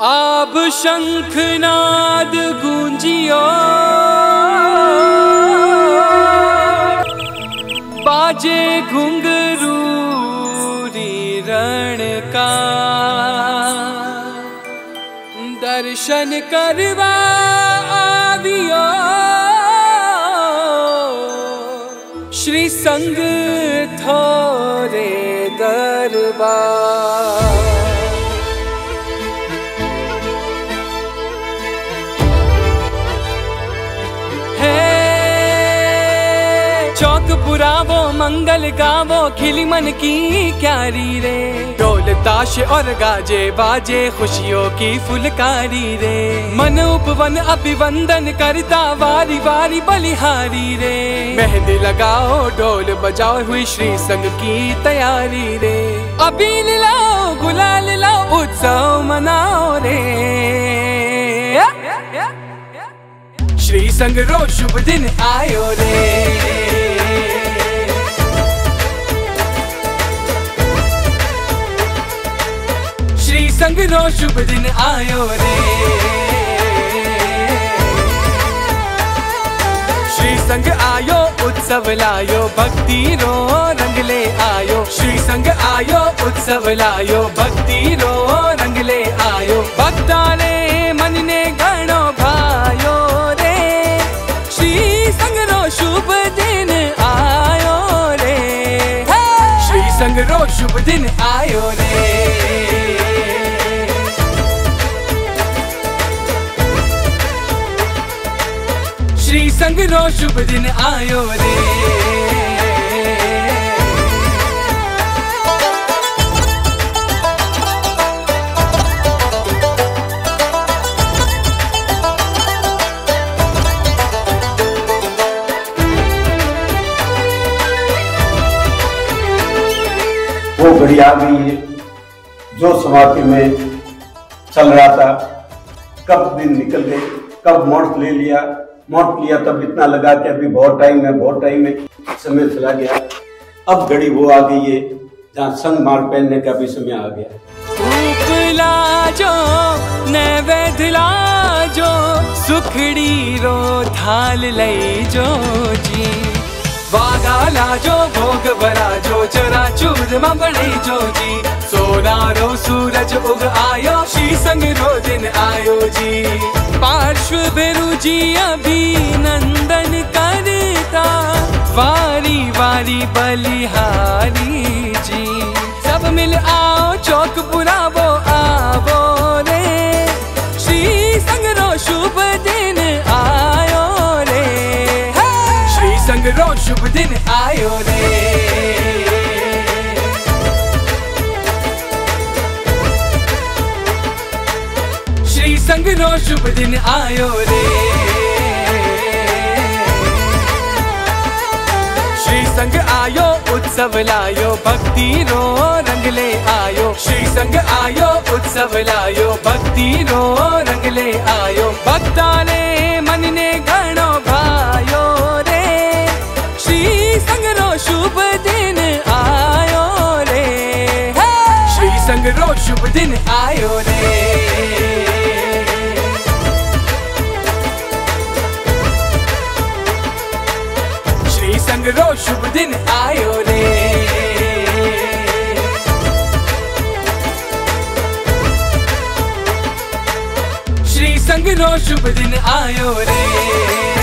आब शंखनाद गूंजियो। बाजे घुंघरू रण का। दर्शन करवा आवियो। श्री संग थोरे दरबार। है चौक पुरावो मंगल गावो, खिली मन की क्यारी रे। ढोल, ताश और गाजे, बाजे, खुशियों की फुलकारी रे। मन उपवन, अभिवंदन करता, वारी वारी बलिहारी रे। मेहंदी लगाओ, ढोल बजाओ, हुई श्री संग की तैयारी रे। अबील लाओ, गुलाल लाओ, उत्सव मनाओ रे। श्री संग रो शुभ दिन आयो रे। शुभ दिन आयो रे। श्री संग आयो, उत्सव लायो, भक्ति रो रंग ले आयो। श्री संग आयो, उत्सव लायो, भक्ति रो रंग ले आयो। भक्ता ने मन ने गणो भायो रे। श्री संग रो शुभ दिन आयो रे। श्री संग रो शुभ दिन आयो रे। श्री संग रो शुभ दिन आयो रे। वो घड़ी आ गई है, जो समाप्ति में चल रहा था। कब दिन निकल गए, कब मोट ले लिया मोट लिया तब इतना लगा कि अभी बहुत टाइम है, बहुत टाइम है। समय चला गया। अब घड़ी वो आ गई है, जहाँ संग मार पहनने का भी समय आ गया। जो नैवेदला जो, सुखड़ी रो थाल ले जो जी। वागा लाजो भोग बराजो चरा चूर में बड़ी जो जी। सोना रो सूरज उग आयो श्री संग रो दिन आयो जी। पार्श्व बेरु जी अभिनंदन करता, वारी वारी बलिहारी संग रो शुभ दिन आयो रे श्री संग रो शुभ दिन आयो रे श्री संग आयो उत्सव लायो भक्ति रो रंग ले आयो श्री संग आयो उत्सव लायो भक्ति रो रंग ले आयो भक्ता शुभ दिन आयो रे श्री संग रो शुभ दिन आयो रे श्री संग रो शुभ दिन आयो रे